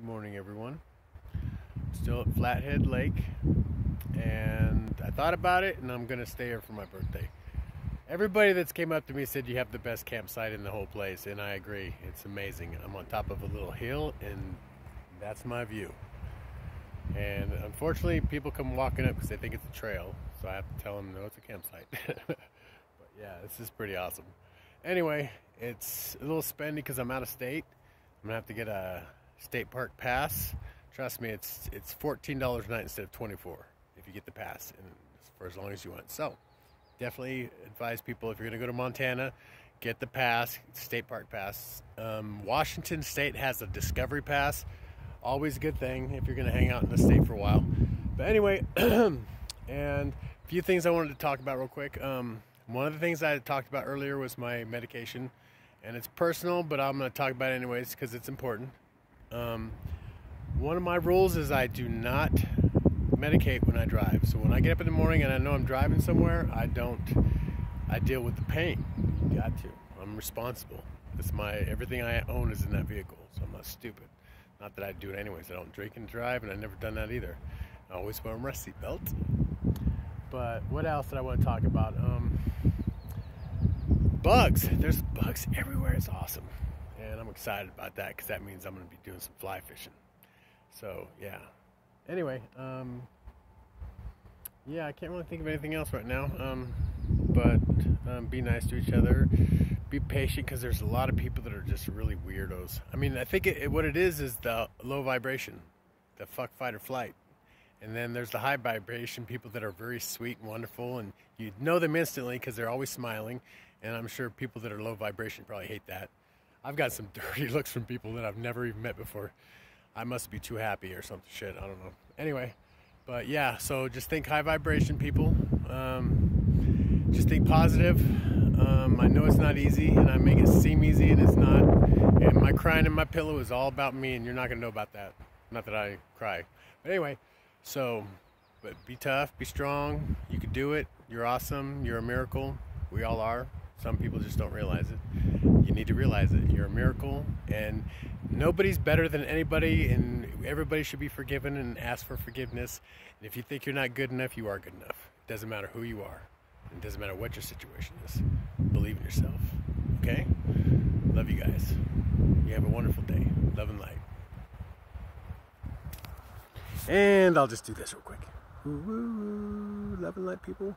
Good morning, everyone. Still at Flathead Lake, and I thought about it, and I'm gonna stay here for my birthday. Everybody that's came up to me said you have the best campsite in the whole place, and I agree. It's amazing. I'm on top of a little hill, and that's my view. And unfortunately, people come walking up because they think it's a trail, so I have to tell them no, it's a campsite. but yeah, this is pretty awesome. Anyway, it's a little spendy because I'm out of state. I'm gonna have to get a state park pass. Trust me, it's it's fourteen dollars a night instead of twenty four if you get the pass, and for as long as you want. So, definitely advise people if you're gonna go to Montana, get the pass, state park pass. Um, Washington State has a discovery pass. Always a good thing if you're gonna hang out in the state for a while. But anyway, and a few things I wanted to talk about real quick. Um, one of the things I talked about earlier was my medication, and it's personal, but I'm going to talk about it anyways because it's important. Um, one of my rules is I do not medicate when I drive. So when I get up in the morning and I know I'm driving somewhere, I don't. I deal with the pain. You got to. I'm responsible. It's my everything I own is in that vehicle, so I'm not stupid. Not that I do it anyways. I don't drink and drive, and I've never done that either. I always wear my seatbelt. But what else did I want to talk about? Um, bugs. There's bugs everywhere. It's awesome. And I'm excited about that because that means I'm going to be doing some fly fishing. So, yeah. Anyway, um, yeah, I can't really think of anything else right now. Um, but um, be nice to each other. Be patient because there's a lot of people that are just really weirdos. I mean, I think it, it, what it is is the low vibration, the fuck, fight, or flight. And then there's the high vibration people that are very sweet and wonderful, and you know them instantly because they're always smiling. And I'm sure people that are low vibration probably hate that. I've got some dirty looks from people that I've never even met before. I must be too happy or something shit. I don't know. Anyway, but yeah, so just think high vibration people. Um, just think positive. Um, I know it's not easy, and I make it seem easy, and it's not. And my crying in my pillow is all about me, and you're not gonna know about that. Not that I cry, but anyway. So, but be tough, be strong. You can do it. You're awesome. You're a miracle. We all are. Some people just don't realize it. You need to realize it. You're a miracle, and nobody's better than anybody, and everybody should be forgiven and ask for forgiveness. And if you think you're not good enough, you are good enough. It doesn't matter who you are. It doesn't matter what your situation is. Believe in yourself. Okay? Love you guys. You have a wonderful day. Love and light. And I'll just do this real quick. Woo, love and light, people.